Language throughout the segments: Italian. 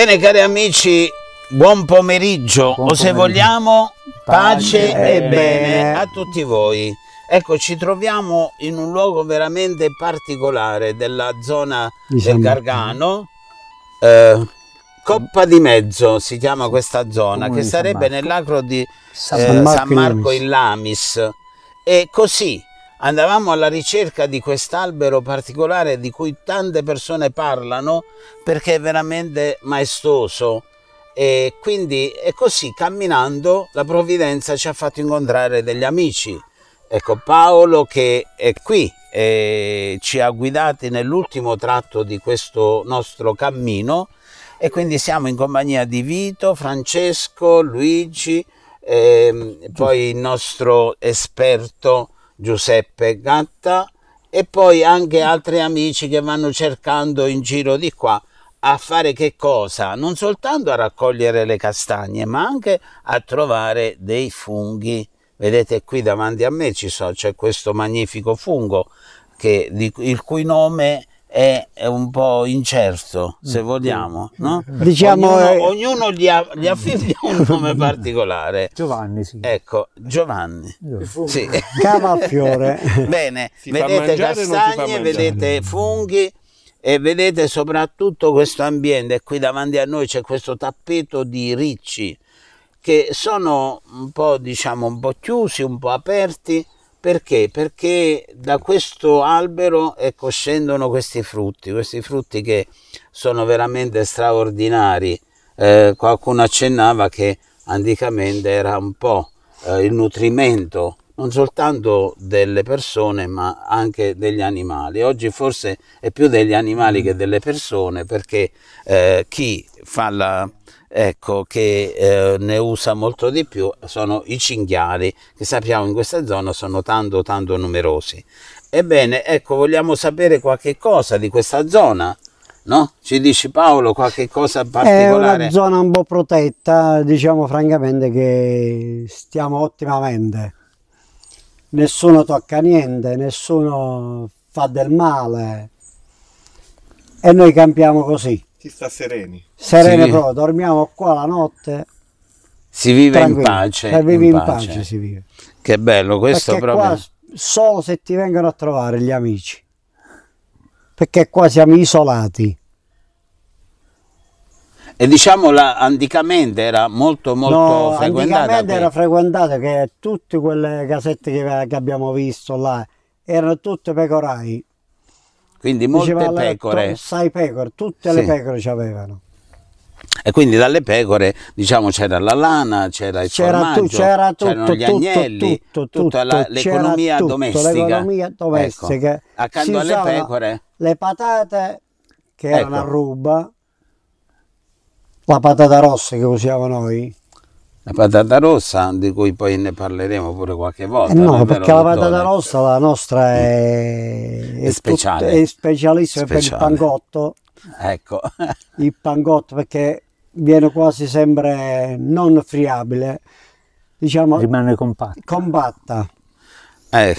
Bene cari amici, buon pomeriggio buon o se vogliamo pace, pace e bene a tutti voi. Ecco, ci troviamo in un luogo veramente particolare della zona diciamo. del Gargano. Eh, Coppa di Mezzo si chiama questa zona, Comune che sarebbe nell'acro di eh, San Marco in Lamis. E così andavamo alla ricerca di quest'albero particolare di cui tante persone parlano perché è veramente maestoso. E quindi è così camminando la provvidenza ci ha fatto incontrare degli amici. Ecco Paolo che è qui e ci ha guidati nell'ultimo tratto di questo nostro cammino. E quindi siamo in compagnia di Vito, Francesco, Luigi e poi il nostro esperto Giuseppe Gatta e poi anche altri amici che vanno cercando in giro di qua a fare che cosa? Non soltanto a raccogliere le castagne, ma anche a trovare dei funghi. Vedete qui davanti a me c'è questo magnifico fungo che, il cui nome è, è un po' incerto, se mm. vogliamo, no? Diciamo, ognuno, eh... ognuno gli, ha, gli affibia un nome particolare. Giovanni, sì. Ecco, Giovanni. Sì. Cavafiore. Bene, si vedete castagne, vedete funghi e vedete soprattutto questo ambiente. Qui davanti a noi c'è questo tappeto di ricci che sono un po', diciamo, un po' chiusi, un po' aperti perché? Perché da questo albero ecco, scendono questi frutti, questi frutti che sono veramente straordinari. Eh, qualcuno accennava che anticamente era un po' eh, il nutrimento non soltanto delle persone ma anche degli animali. Oggi forse è più degli animali che delle persone perché eh, chi fa la, ecco, che eh, ne usa molto di più sono i cinghiali che sappiamo in questa zona sono tanto tanto numerosi. Ebbene, ecco, vogliamo sapere qualche cosa di questa zona? No? Ci dici Paolo qualche cosa particolare? È una zona un po' protetta, diciamo francamente che stiamo ottimamente. Nessuno tocca niente, nessuno fa del male e noi campiamo così. Si sta sereni. Sereni sì. proprio, dormiamo qua la notte. Si vive in pace. Si vive in, in pace. pace. si vive. Che bello, questo Perché proprio... Qua solo se ti vengono a trovare gli amici. Perché qua siamo isolati. E diciamo la, anticamente era molto molto no, frequentata. Anticamente era frequentata che tutte quelle casette che, che abbiamo visto là erano tutte pecorai. Quindi molte Diceva pecore. Sai pecore, tutte sì. le pecore ci avevano. E quindi dalle pecore, diciamo, c'era la lana, c'era il c'era formaggio, c'era tutto, c'erano gli agnelli, tutto, tutto, tutta la, l'economia tutto, domestica. L'economia domestica. Ecco. Accanto alle pecore. Le patate, che erano ecco. a ruba, la patata rossa che usiamo noi, la patata rossa, di cui poi ne parleremo pure qualche volta. Eh no, perché la patata dottore. rossa, la nostra è, è, è speciale. Tut, è specialissima Speciale. per il pangotto. Ecco. il pangotto perché viene quasi sempre non friabile, diciamo... Rimane compatta. Compatta. Eh.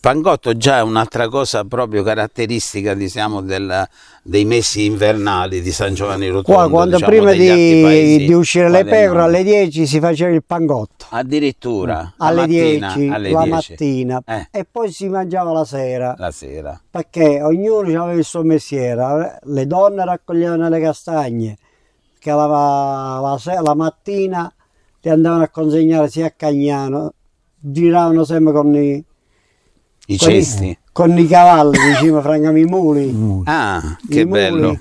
Pangotto già è un'altra cosa proprio caratteristica diciamo, del, dei mesi invernali di San Giovanni Rotondo. Qua quando diciamo, prima di, di, uscire le pecore alle 10 si faceva il pangotto. Addirittura? Alle mattina, 10, alle la 10. mattina eh. e poi si mangiava la sera. La sera. Perché ognuno aveva il suo mestiere, le donne raccoglievano le castagne, che la, la, la mattina le andavano a consegnare sia a Cagnano, giravano sempre con i i con cesti? I, con i cavalli, diciamo, francamente, i muli. Ah, che bello.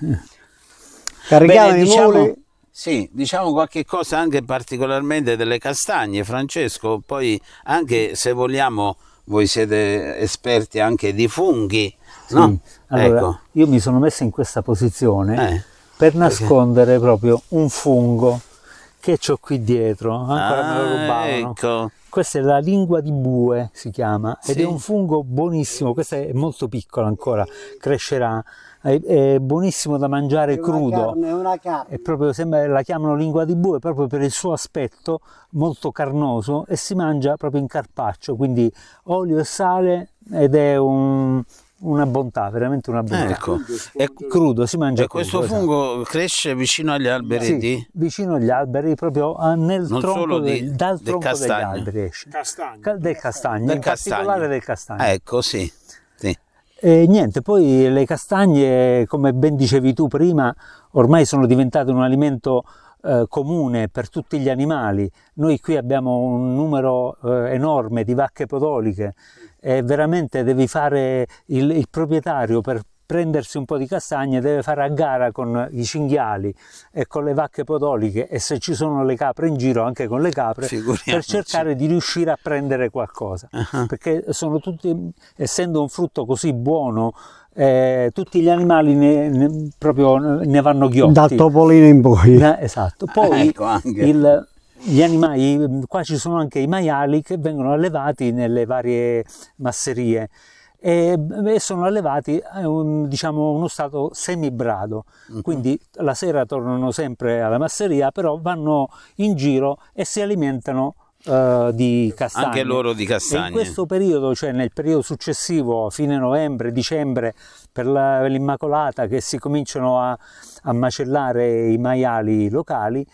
Caricavano i diciamo, muli. Sì, diciamo qualche cosa anche particolarmente delle castagne, Francesco, poi anche se vogliamo voi siete esperti anche di funghi, no? Allora, ecco. io mi sono messo in questa posizione Eh, per nascondere proprio un fungo che ho qui dietro, ancora me lo Ah, rubavano. ecco. Questa è la lingua di bue, si chiama, ed Sì. è un fungo buonissimo, questa è molto piccola ancora, crescerà, è, è buonissimo da mangiare È crudo. carne, è una carne. È proprio, sembra, la chiamano lingua di bue proprio per il suo aspetto molto carnoso e si mangia proprio in carpaccio, quindi olio e sale ed è un- una bontà, veramente una bontà. Ecco. E, Crudo, si mangia e questo crudo, esatto. fungo cresce vicino agli alberi Sì, di... vicino agli alberi, proprio ah, nel Non tronco solo di- del, dal del tronco degli castagno. alberi esce. Castagno. Ca- del castagno, Del in castagno. particolare del castagno. Ecco, sì. sì. E niente, poi le castagne, come ben dicevi tu prima, ormai sono diventate un alimento eh, comune per tutti gli animali. Noi qui abbiamo un numero eh, enorme di vacche podoliche e veramente devi fare il, il proprietario per prendersi un po' di castagne deve fare a gara con i cinghiali e con le vacche podoliche e se ci sono le capre in giro anche con le capre per cercare di riuscire a prendere qualcosa Ah. perché sono tutti essendo un frutto così buono eh, tutti gli animali ne, ne- proprio ne vanno ghiotti Dal topolino in poi. Eh, esatto poi Ecco, anche. il- gli animali qua ci sono anche i maiali che vengono allevati nelle varie masserie e, sono allevati a un, diciamo uno stato semibrado Mhm. quindi la sera tornano sempre alla masseria però vanno in giro e si alimentano eh, di castagne Anche loro di e in castagne. questo periodo, cioè nel periodo successivo, fine novembre, dicembre, per la- per l'Immacolata, che si cominciano a, a macellare i maiali locali,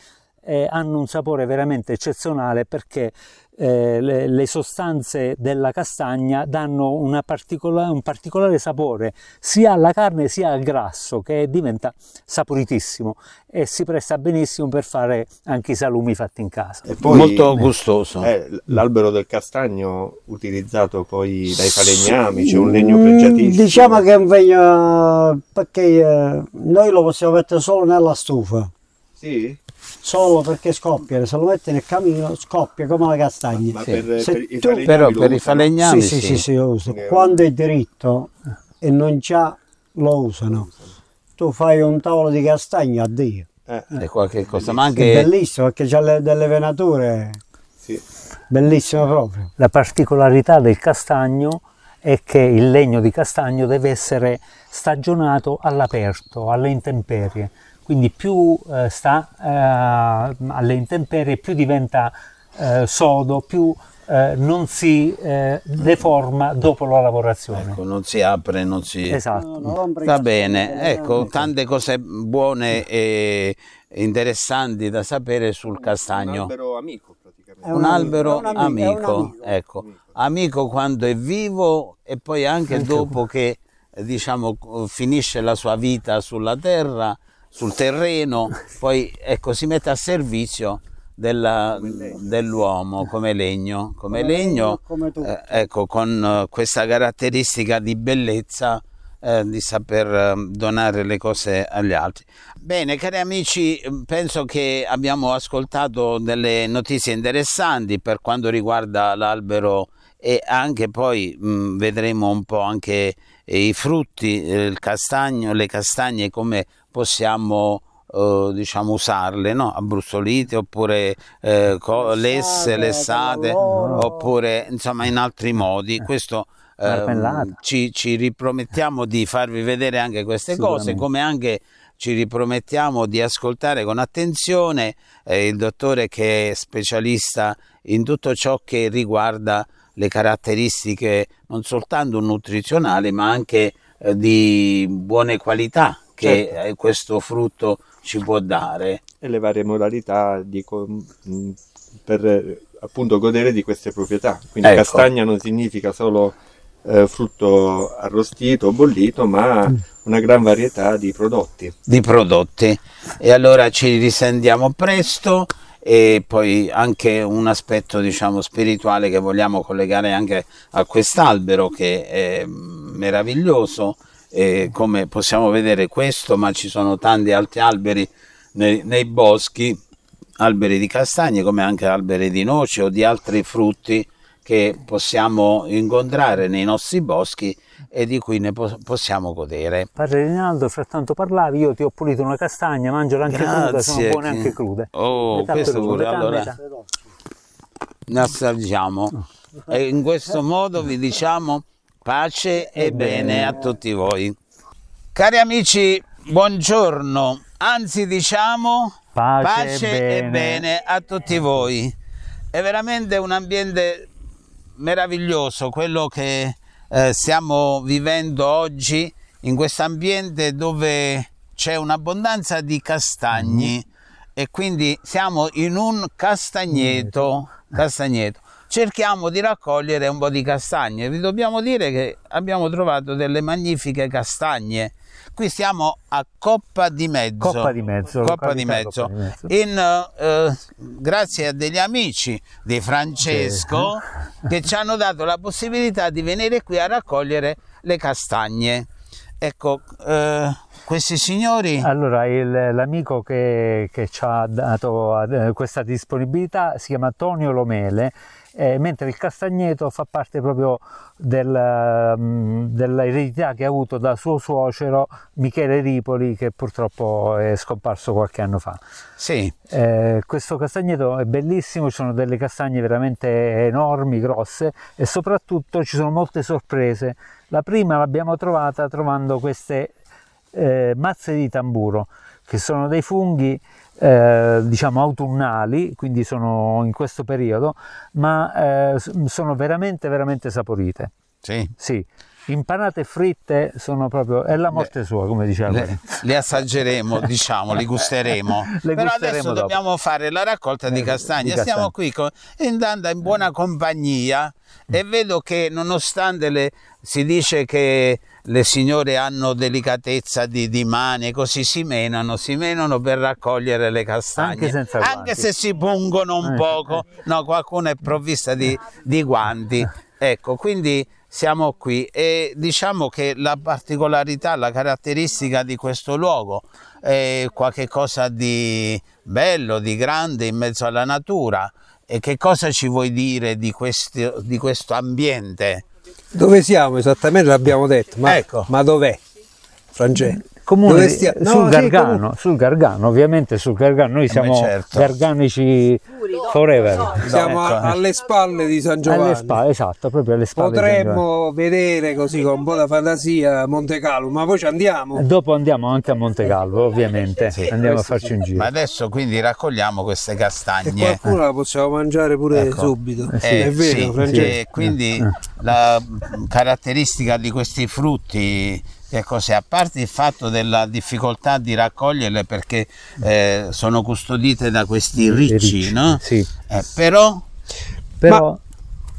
eh, hanno un sapore veramente eccezionale perché eh, le, le sostanze della castagna danno una particola- un particolare sapore sia alla carne sia al grasso che diventa saporitissimo e si presta benissimo per fare anche i salumi fatti in casa. E poi, Molto gustoso. eh, l'albero del castagno utilizzato poi dai falegnami, c'è un legno pregiatissimo. Diciamo che è un legno perché eh, noi lo possiamo mettere solo nella stufa, Sì? Solo perché scoppia, se lo metti nel camino scoppia come la castagna. Ma Sì. per, Se per i tu- Però per i falegnami Sì, sì, sì. sì, sì, lo uso. Eh, Quando è diritto e non c'ha, lo usano. Tu fai un tavolo di castagno a Dio. Eh, È qualche cosa, ma È anche bellissimo perché c'ha le- delle venature sì. bellissime proprio. La particolarità del castagno è che il legno di castagno deve essere stagionato all'aperto, alle intemperie. Quindi più eh, sta eh, alle intemperie, più diventa eh, sodo, più eh, non si eh, deforma dopo la lavorazione. ecco, non si apre, non si... Esatto. No, no, Va bene, eh, ecco, tante cose buone e interessanti da sapere sul Un castagno. albero amico praticamente. È Un albero è un amico, è un amico, amico. ecco, amico quando è vivo e poi anche dopo che diciamo finisce la sua vita sulla terra, sul terreno, poi ecco si mette a servizio della- dell'uomo come legno, come Come legno, come eh, ecco, con eh, questa caratteristica di bellezza eh, di saper eh, donare le cose agli altri. Bene, cari amici, penso che abbiamo ascoltato delle notizie interessanti per quanto riguarda l'albero e anche poi mh, vedremo un po' anche eh, i frutti, eh, il castagno, le castagne, come possiamo eh, diciamo usarle, no? abbrustolite oppure eh, lesse, Lessate, oppure insomma in altri modi. Questo ehm, Marmellata. ci, ci ripromettiamo di farvi vedere anche queste cose, come anche ci ripromettiamo di ascoltare con attenzione eh, il dottore che è specialista in tutto ciò che riguarda le caratteristiche non soltanto nutrizionali ma anche eh, di buone qualità che Certo. eh, questo frutto ci può dare. E le varie modalità di mh, per eh, appunto godere di queste proprietà. Quindi Ecco. castagna non significa solo eh, frutto arrostito o bollito, ma Mm. una gran varietà di prodotti. di prodotti e allora ci risentiamo presto e poi anche un aspetto diciamo spirituale che vogliamo collegare anche a quest'albero che è meraviglioso e come possiamo vedere questo ma ci sono tanti altri alberi nei, nei boschi alberi di castagne come anche alberi di noce o di altri frutti che possiamo incontrare nei nostri boschi e di cui ne po- possiamo godere. Padre Rinaldo, frattanto parlavi, io ti ho pulito una castagna, mangiala anche cruda, sono Grazie, buone che- anche crude. Oh, Metà questo pure, allora. metà. Ne assaggiamo e in questo modo vi diciamo pace e bene a tutti voi. Cari amici, buongiorno, anzi diciamo Pace e e bene. bene a tutti voi. È veramente un ambiente meraviglioso quello che eh, stiamo vivendo oggi in questo ambiente dove c'è un'abbondanza di castagni e quindi siamo in un castagneto, castagneto. Cerchiamo di raccogliere un po' di castagne. Vi dobbiamo dire che abbiamo trovato delle magnifiche castagne. Qui siamo a Coppa di Mezzo. Coppa di Mezzo, Coppa di Mezzo. Coppa di Mezzo. In, eh, grazie a degli amici di Francesco che ci hanno dato la possibilità di venire qui a raccogliere le castagne. Ecco, eh, questi signori Allora, il- l'amico che, che ci ha dato eh, questa disponibilità si chiama Tonio Lomele, eh, mentre il castagneto fa parte proprio del, mm, dell'eredità che ha avuto da suo suocero Michele Ripoli, che purtroppo è scomparso qualche anno fa. sì, Eh, questo castagneto è bellissimo, ci sono delle castagne veramente enormi, grosse e soprattutto ci sono molte sorprese. La prima l'abbiamo trovata trovando queste eh, mazze di tamburo, che sono dei funghi eh, diciamo autunnali, quindi sono in questo periodo, ma eh, sono veramente veramente saporite. sì. Sì, impanate e fritte sono proprio è la morte sua, come diceva Le, le assaggeremo, diciamo, li gusteremo. Le Però gusteremo adesso dopo. dobbiamo fare la raccolta di Eh, castagne. di Stiamo castagne. qui con, andando in buona compagnia e vedo che nonostante le, si dice che le signore hanno delicatezza di, di mani così si menano, si menano per raccogliere le castagne. Anche senza Anche se si pungono un Eh, poco, no, qualcuno è provvista di, di guanti. Ecco, quindi siamo qui e diciamo che la particolarità, la caratteristica di questo luogo è qualcosa di bello, di grande in mezzo alla natura. E che cosa ci vuoi dire di questo, di questo ambiente? Dove siamo esattamente l'abbiamo detto, ma, Ecco. ma dov'è? Francesco? Comune stia- no, sul sì, Gargano, comunque- sul Gargano, ovviamente sul Gargano, noi siamo certo. garganici forever. Siamo a- Ecco. alle spalle di San Giovanni. Alle spalle, esatto, proprio alle spalle. Potremmo vedere così con un po' di fantasia Monte Calvo, ma poi ci andiamo. E Dopo andiamo anche a Monte Calvo, ovviamente, andiamo a farci un giro. Ma adesso quindi raccogliamo queste E castagne. qualcuno la possiamo mangiare pure Ecco. subito. Eh sì. è vero, sì, Francesco? e quindi la caratteristica di questi frutti che cos'è? A parte il fatto della difficoltà di raccoglierle perché eh, sono custodite da questi ricci, ricci, no? sì. Eh, però Però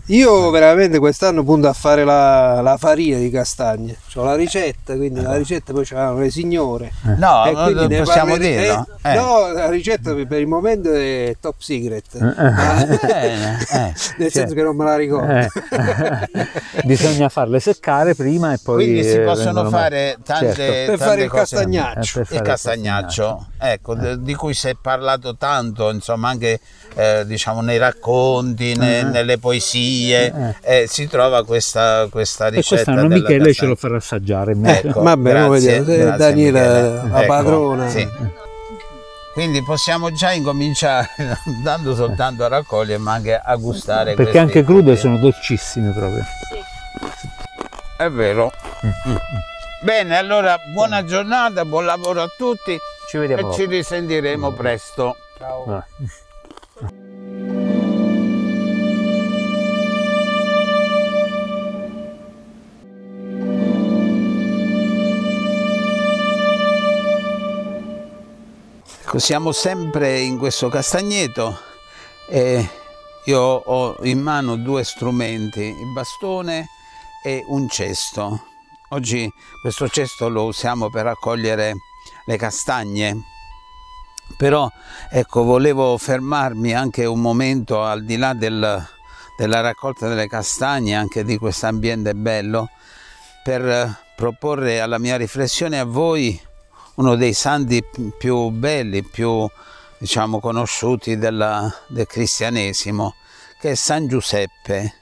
Io veramente quest'anno punto a fare la, la farina di castagne. Ho la ricetta, quindi la ricetta poi ce l'hanno le signore. no, E non quindi ne possiamo parlere- dirlo. eh, Eh. No, la ricetta per per il momento è top secret. Bene, eh. Nel senso che non me la ricordo. eh, bisogna farle seccare prima e poi... Quindi si eh, possono fare tante, Certo. Per tante fare il cose. castagnaccio. Eh, per Il fare castagnaccio, ecco, di cui si è parlato tanto, insomma, anche eh, diciamo nei racconti, ne- Eh. nelle poesie, eh, si trova questa, questa E ricetta. quest'anno della Michele ce lo farà assaggiare. Ecco, Vabbè, grazie, mo vediamo, grazie, Daniela, Michele. la Ecco, padrona. sì. Quindi possiamo già incominciare, non dando soltanto a raccogliere, ma anche a gustare. Perché anche crude frutti. sono dolcissime proprio. È vero. Mm. Bene, allora buona giornata, buon lavoro a tutti Ci vediamo e ci risentiremo presto. Ah. Siamo sempre in questo castagneto e io ho in mano due strumenti, il bastone e un cesto. Oggi questo cesto lo usiamo per raccogliere le castagne, però ecco, volevo fermarmi anche un momento al di là del- della raccolta delle castagne, anche di questo ambiente bello, per proporre alla mia riflessione a voi uno dei santi pi- più belli, più diciamo conosciuti della- del cristianesimo, che è San Giuseppe.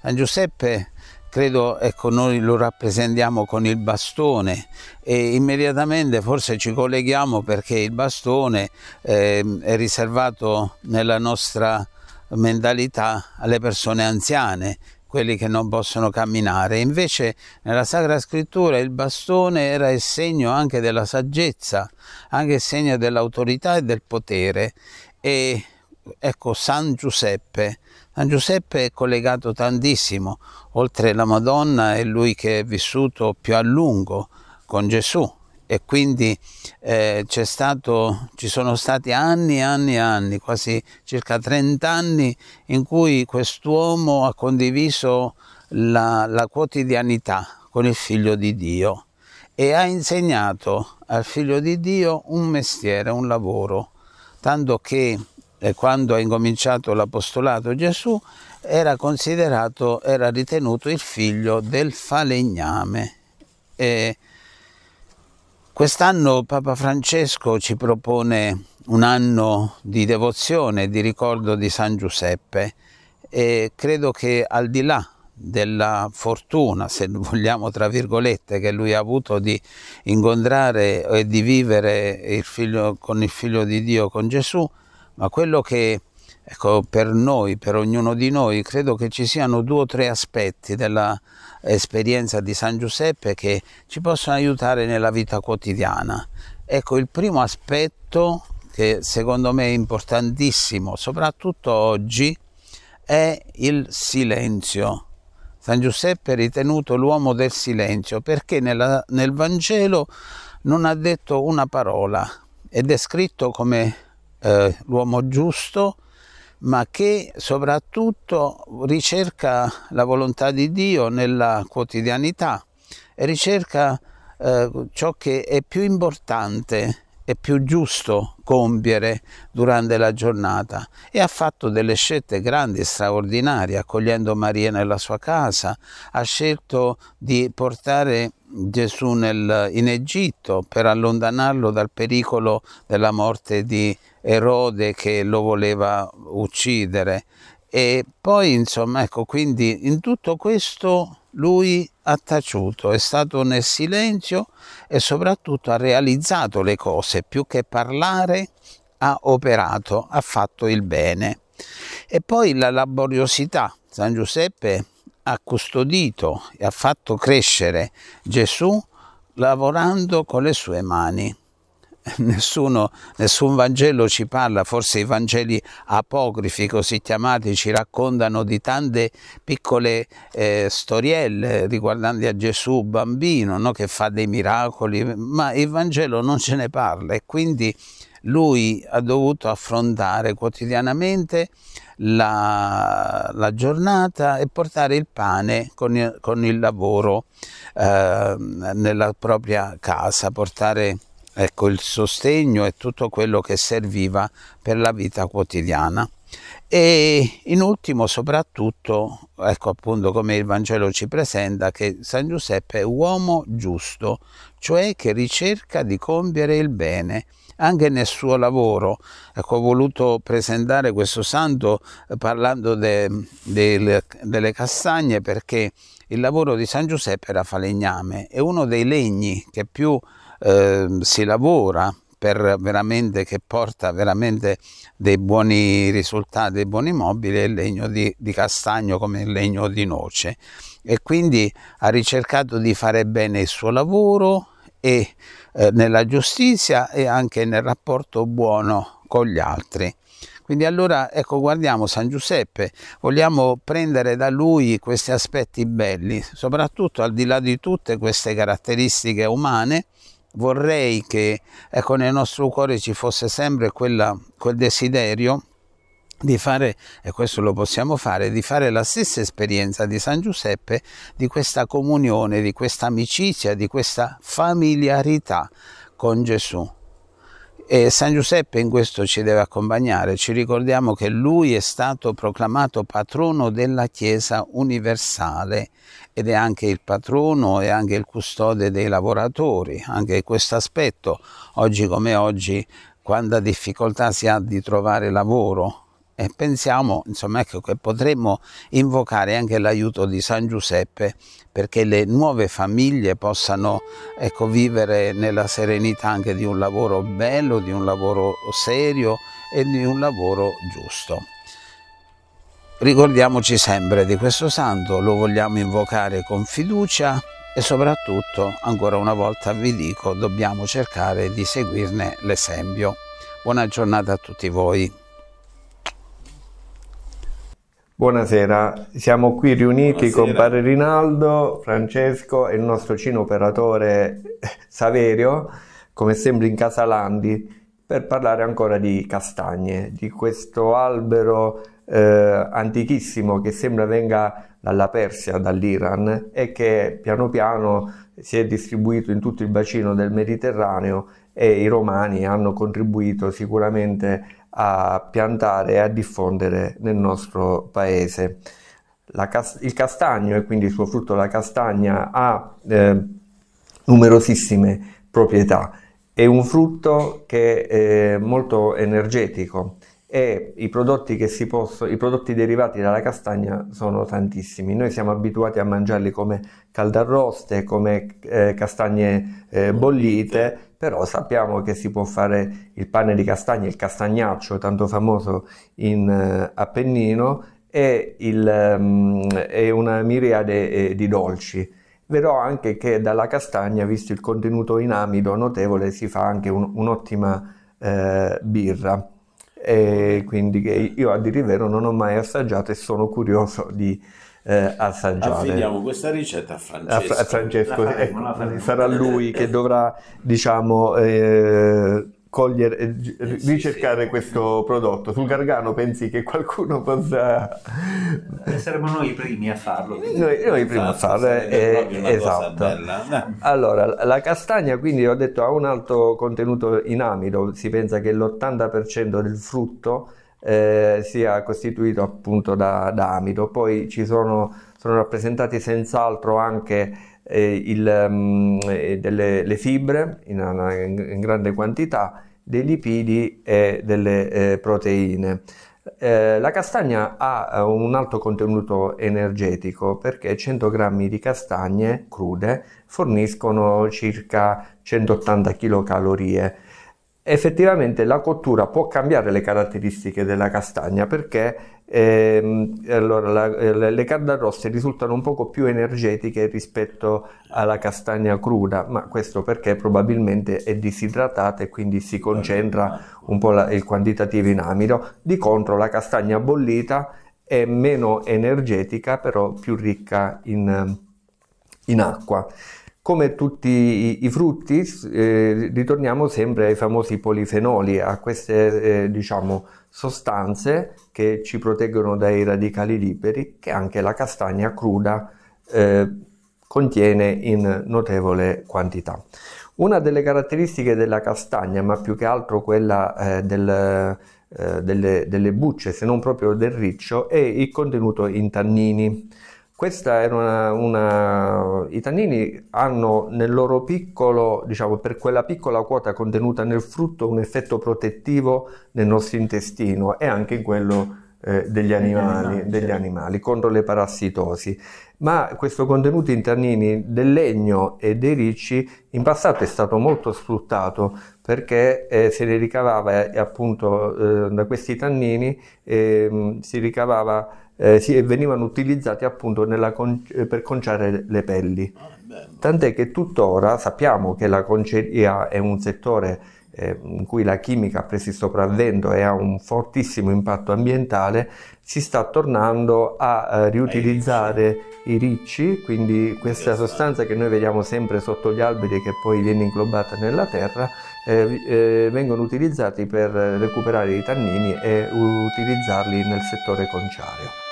San Giuseppe credo ecco noi lo rappresentiamo con il bastone e immediatamente forse ci colleghiamo perché il bastone eh, è riservato nella nostra mentalità alle persone anziane quelli che non possono camminare. Invece nella Sacra Scrittura il bastone era il segno anche della saggezza anche il segno dell'autorità e del potere. E ecco San Giuseppe. San Giuseppe è collegato tantissimo, oltre la Madonna è lui che è vissuto più a lungo con Gesù e quindi eh, stato, ci sono stati anni e anni e anni, quasi circa 30 anni in cui quest'uomo ha condiviso la, la quotidianità con il figlio di Dio e ha insegnato al figlio di Dio un mestiere, un lavoro, tanto che e quando ha incominciato l'apostolato Gesù era considerato, era ritenuto il figlio del falegname. E quest'anno Papa Francesco ci propone un anno di devozione, di ricordo di San Giuseppe e credo che al di là della fortuna, se vogliamo tra virgolette, che lui ha avuto di incontrare e di vivere il figlio, con il figlio di Dio, con Gesù, ma quello che ecco, per noi, per ognuno di noi, credo che ci siano due o tre aspetti dell'esperienza di San Giuseppe che ci possono aiutare nella vita quotidiana. Ecco, il primo aspetto che secondo me è importantissimo, soprattutto oggi, è il silenzio. San Giuseppe è ritenuto l'uomo del silenzio perché nella, nel Vangelo non ha detto una parola, è descritto come eh, l'uomo giusto, ma che soprattutto ricerca la volontà di Dio nella quotidianità e ricerca eh, ciò che è più importante e più giusto compiere durante la giornata. E ha fatto delle scelte grandi e straordinarie accogliendo Maria nella sua casa, ha scelto di portare Gesù nel, in Egitto per allontanarlo dal pericolo della morte di Erode che lo voleva uccidere. E poi, insomma, ecco, quindi in tutto questo lui ha taciuto, è stato nel silenzio e soprattutto ha realizzato le cose, più che parlare ha operato, ha fatto il bene. E poi la laboriosità, San Giuseppe ha custodito e ha fatto crescere Gesù lavorando con le sue mani. Nessuno, nessun Vangelo ci parla, forse i Vangeli apocrifi così chiamati ci raccontano di tante piccole eh, storielle riguardanti a Gesù bambino no? che fa dei miracoli, ma il Vangelo non ce ne parla e quindi lui ha dovuto affrontare quotidianamente la, la giornata e portare il pane con il, con il lavoro eh, nella propria casa, portare ecco, il sostegno e tutto quello che serviva per la vita quotidiana. E in ultimo soprattutto, ecco appunto come il Vangelo ci presenta, che San Giuseppe è uomo giusto, cioè che ricerca di compiere il bene anche nel suo lavoro. Ecco, ho voluto presentare questo santo eh, parlando de, de, delle castagne perché il lavoro di San Giuseppe era falegname, è uno dei legni che più eh, si lavora per veramente che porta veramente dei buoni risultati, dei buoni mobili, è il legno di, di castagno come il legno di noce e quindi ha ricercato di fare bene il suo lavoro e eh, nella giustizia e anche nel rapporto buono con gli altri. Quindi allora ecco guardiamo San Giuseppe, vogliamo prendere da lui questi aspetti belli, soprattutto al di là di tutte queste caratteristiche umane, vorrei che ecco, nel nostro cuore ci fosse sempre quella, quel desiderio di fare, e questo lo possiamo fare, di fare la stessa esperienza di San Giuseppe, di questa comunione, di questa amicizia, di questa familiarità con Gesù. E San Giuseppe in questo ci deve accompagnare, ci ricordiamo che lui è stato proclamato patrono della Chiesa universale ed è anche il patrono e anche il custode dei lavoratori, anche questo aspetto, oggi come oggi, quanta difficoltà si ha di trovare lavoro, e pensiamo insomma, ecco, che potremmo invocare anche l'aiuto di San Giuseppe perché le nuove famiglie possano ecco, vivere nella serenità anche di un lavoro bello, di un lavoro serio e di un lavoro giusto. Ricordiamoci sempre di questo santo, lo vogliamo invocare con fiducia e soprattutto, ancora una volta vi dico, dobbiamo cercare di seguirne l'esempio. Buona giornata a tutti voi. Buonasera, siamo qui riuniti Buonasera. con Padre Rinaldo, Francesco e il nostro cino operatore Saverio, come sempre in Casalandi, per parlare ancora di castagne, di questo albero eh, antichissimo che sembra venga dalla Persia, dall'Iran e che piano piano si è distribuito in tutto il bacino del Mediterraneo e i romani hanno contribuito sicuramente a piantare e a diffondere nel nostro paese. Cas- il castagno e quindi il suo frutto la castagna ha eh, numerosissime proprietà. È un frutto che è molto energetico e i prodotti, che si possono, i prodotti derivati dalla castagna sono tantissimi. Noi siamo abituati a mangiarli come caldarroste, come eh, castagne eh, bollite, però sappiamo che si può fare il pane di castagna, il castagnaccio, tanto famoso in uh, Appennino, e, il, um, e una miriade eh, di dolci. Vedrò anche che dalla castagna, visto il contenuto in amido notevole, si fa anche un, un'ottima eh, birra. E quindi io a dire il vero non ho mai assaggiato e sono curioso di eh, assaggiare. Affidiamo questa ricetta a Francesco. A, a Francesco la faremo, la faremo. sarà lui che dovrà, diciamo, eh, cogliere, eh, ricercare sì, sì. questo prodotto. Sul Gargano pensi che qualcuno possa... Eh, saremo noi i primi a farlo. Noi, noi i primi a farlo, eh, esatto. Allora, la castagna quindi ho detto ha un alto contenuto in amido, si pensa che l'80% del frutto eh, sia costituito appunto da, da, amido. Poi ci sono, sono rappresentati senz'altro anche eh, il, um, delle le fibre in, in, in, grande quantità, dei lipidi e delle eh, proteine. Eh, la castagna ha eh, un alto contenuto energetico perché 100 grammi di castagne crude forniscono circa 180 kcal effettivamente la cottura può cambiare le caratteristiche della castagna perché ehm, allora, la, le, le cardarrosse risultano un poco più energetiche rispetto alla castagna cruda, ma questo perché probabilmente è disidratata e quindi si concentra un po' la, il quantitativo in amido. Di contro la castagna bollita è meno energetica però più ricca in, in acqua. Come tutti i, i frutti, eh, ritorniamo sempre ai famosi polifenoli, a queste eh, diciamo, sostanze che ci proteggono dai radicali liberi, che anche la castagna cruda eh, contiene in notevole quantità. Una delle caratteristiche della castagna, ma più che altro quella eh, del, eh, delle, delle bucce, se non proprio del riccio, è il contenuto in tannini. Questa era una, una, I tannini hanno nel loro piccolo, diciamo, per quella piccola quota contenuta nel frutto, un effetto protettivo nel nostro intestino e anche in quello eh, degli, animali, degli certo. animali, contro le parassitosi. Ma questo contenuto in tannini del legno e dei ricci in passato è stato molto sfruttato perché eh, se ne ricavava eh, appunto eh, da questi tannini ehm, si ricavava eh, si, venivano utilizzati appunto con, per conciare le pelli. Ah, Tant'è che tuttora sappiamo che la conceria è un settore in cui la chimica ha preso il sopravvento e ha un fortissimo impatto ambientale, si sta tornando a riutilizzare i ricci, quindi questa sostanza che noi vediamo sempre sotto gli alberi e che poi viene inglobata nella terra, eh, eh, vengono utilizzati per recuperare i tannini e utilizzarli nel settore conciario.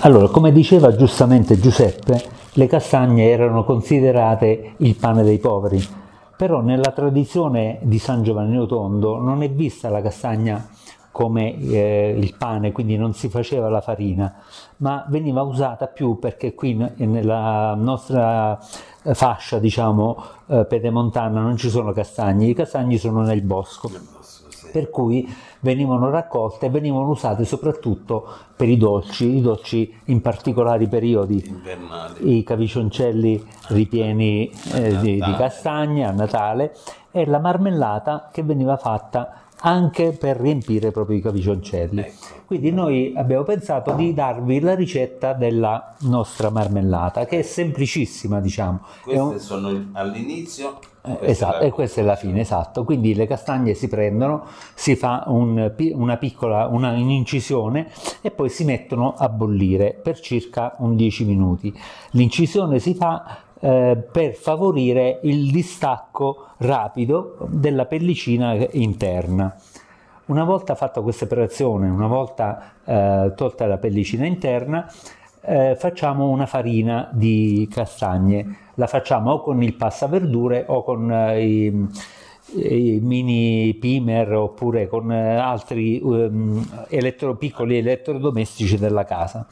Allora, come diceva giustamente Giuseppe, le castagne erano considerate il pane dei poveri, però nella tradizione di San Giovanni Rotondo non è vista la castagna come eh, il pane, quindi non si faceva la farina, ma veniva usata più perché qui nella nostra fascia, diciamo, eh, pedemontana non ci sono castagni, i castagni sono nel bosco per cui venivano raccolte e venivano usate soprattutto per i dolci, i dolci in particolari periodi, Invernali. i cavicioncelli ripieni eh, di, di castagne a Natale e la marmellata che veniva fatta anche per riempire proprio i cavicioncelli. Ecco. Quindi noi abbiamo pensato di darvi la ricetta della nostra marmellata, che è semplicissima, diciamo. È un- Queste sono all'inizio. questa esatto, e questa è la fine, esatto. Quindi le castagne si prendono, si fa un una piccola una, un'incisione e poi si mettono a bollire per circa un 10 minuti. L'incisione si fa eh, per favorire il distacco rapido della pellicina interna. Una volta fatta questa operazione, una volta eh, tolta la pellicina interna, eh, facciamo una farina di castagne. La facciamo o con il passaverdure o con eh, i, i mini pimer oppure con eh, altri ehm, elettro- piccoli elettrodomestici della casa.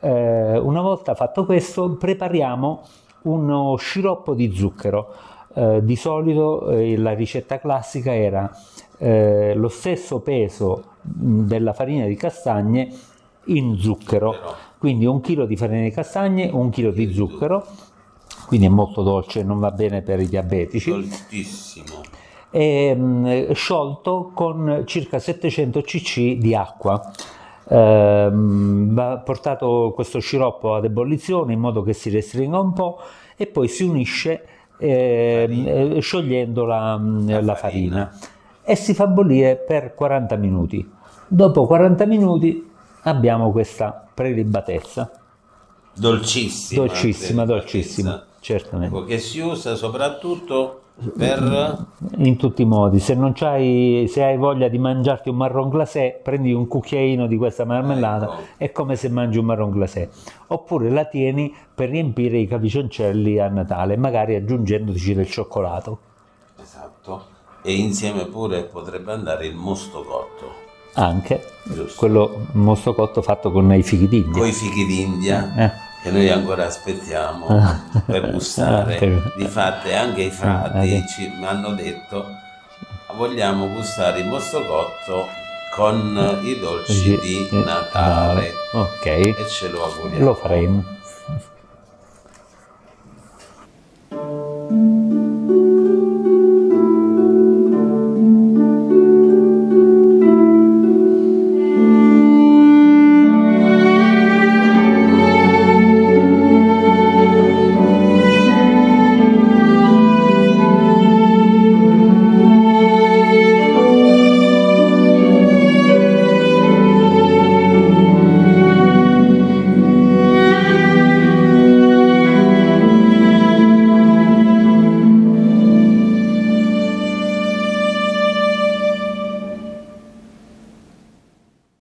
Eh, una volta fatto questo, prepariamo uno sciroppo di zucchero. Eh, di solito eh, la ricetta classica era eh, lo stesso peso mh, della farina di castagne in zucchero, quindi un chilo di farina di castagne, un chilo di zucchero, quindi è molto dolce, non va bene per i diabetici Dolcissimo. e mh, sciolto con circa 700 cc di acqua. Ehm, va portato questo sciroppo ad ebollizione in modo che si restringa un po' e poi si unisce ehm, eh, sciogliendo la, mh, la farina e si fa bollire per 40 minuti. Dopo 40 minuti abbiamo questa prelibatezza, Dolcissima. dolcissima, dolcissima, certamente. Ecco, che si usa soprattutto per In tutti i modi, se non c'hai, se hai voglia di mangiarti un marron glacé, prendi un cucchiaino di questa marmellata, Ecco. è come se mangi un marron glacé. Oppure la tieni per riempire i cavicioncelli a Natale, magari aggiungendoci del cioccolato. esatto. E insieme pure potrebbe andare il mosto cotto. Anche Giusto. quello mosto cotto fatto con i fichi d'India. Con i fichi d'India. Eh. Che noi ancora aspettiamo per gustare. Difatti anche i Ah, frati ok. ci hanno detto vogliamo gustare il mosto cotto con i dolci di Eh, Natale. Ok, E ce lo auguriamo. lo faremo.